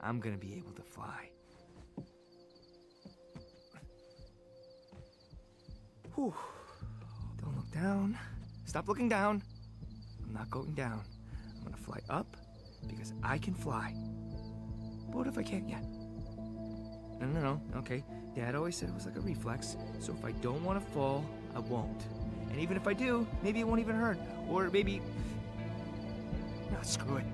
I'm gonna be able to fly. Whew. Don't look down. Stop looking down. I'm not going down. I'm gonna fly up because I can fly. But what if I can't yet? No, no, no. Okay. Dad always said it was like a reflex. So if I don't want to fall, I won't. And even if I do, maybe it won't even hurt. Or maybe. No, screw it.